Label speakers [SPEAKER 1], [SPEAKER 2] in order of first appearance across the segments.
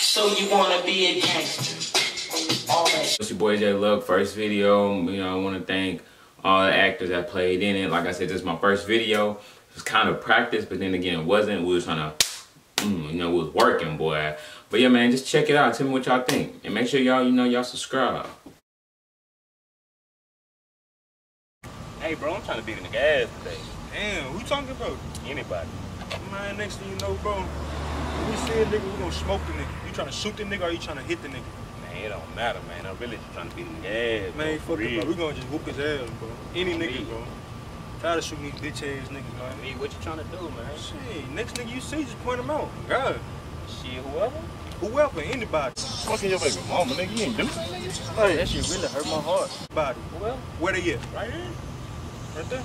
[SPEAKER 1] So you wanna be a gangster? All that.
[SPEAKER 2] It's your boy J Luck, first video. You know, I want to thank all the actors that played in it. Like I said, this is my first video. It was kind of practice, but then again, it wasn't. We was trying to, mm, you know, we was working, boy. But yeah, man, just check it out. Tell me what y'all think. And make sure y'all, you know, y'all subscribe.
[SPEAKER 3] Hey, bro, I'm trying to beat in the gas today.
[SPEAKER 4] Damn, who talking about?
[SPEAKER 3] Anybody?
[SPEAKER 4] Man, next thing you know, bro, we see a nigga, we gonna smoke the nigga. You trying to shoot the nigga or you trying to hit the nigga?
[SPEAKER 3] Man, it don't matter, man. I'm really just trying to beat in the gas.
[SPEAKER 4] Man,
[SPEAKER 3] bro,
[SPEAKER 4] fuck it, bro. We gonna just whoop his ass, bro. Any
[SPEAKER 3] Me.
[SPEAKER 4] nigga, bro. Try to shoot these bitch ass niggas, man.
[SPEAKER 3] Me, what you trying to do, man?
[SPEAKER 4] Shit, next nigga you see, just point him out. God,
[SPEAKER 3] Shit, whoever.
[SPEAKER 4] whoever, anybody.
[SPEAKER 3] Fucking your baby mama, nigga. You ain't do something, nigga.
[SPEAKER 4] Hey,
[SPEAKER 3] That shit really hurt my heart.
[SPEAKER 4] Body.
[SPEAKER 3] Well,
[SPEAKER 4] Where they at?
[SPEAKER 3] Right here.
[SPEAKER 4] Right there.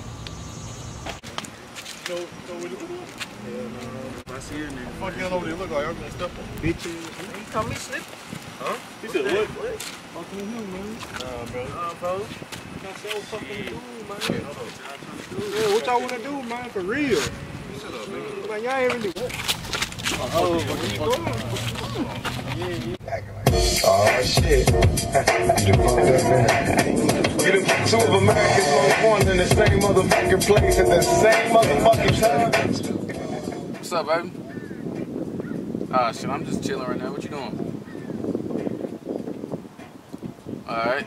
[SPEAKER 4] So, so what you do? Yeah, no, I see her nigga.
[SPEAKER 3] Fuck you don't know what they look like. I'm gonna step on.
[SPEAKER 4] Bitches.
[SPEAKER 3] You call me slip?
[SPEAKER 4] Huh?
[SPEAKER 3] He said what? What?
[SPEAKER 4] Fucking him, man.
[SPEAKER 3] Nah, bro.
[SPEAKER 4] Nah, bro. That's so fucking do, man.
[SPEAKER 3] Hey, hold on.
[SPEAKER 4] Yeah, what y'all wanna do, man? For real.
[SPEAKER 3] Shut up, nigga.
[SPEAKER 4] Man, y'all ain't really.
[SPEAKER 3] Oh,
[SPEAKER 5] Oh shit. Get them two of Americans on one in the same motherfucking place at the same motherfucking time.
[SPEAKER 6] What's up, baby? Ah, shit, I'm just chilling right now. What you doing? Alright.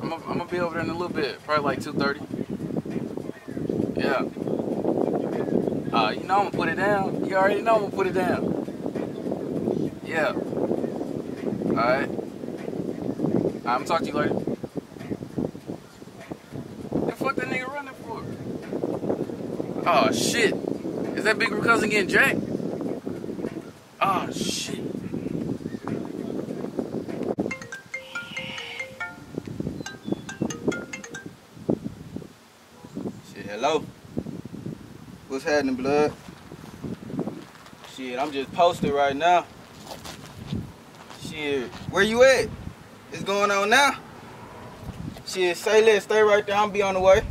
[SPEAKER 6] I'm gonna be over there in a little bit. Probably like 2.30. Yeah. Uh, you know I'm gonna put it down. You already know I'm gonna put it down. Yeah. Alright. I'm gonna talk to you later. The fuck that nigga running for? Oh, shit. Is that big cousin getting jacked? Oh shit.
[SPEAKER 7] Shit, hello. What's happening, blood? Shit, I'm just posted right now. Shit, where you at? What's going on now? Shit, say less, stay right there. I'm be on the way.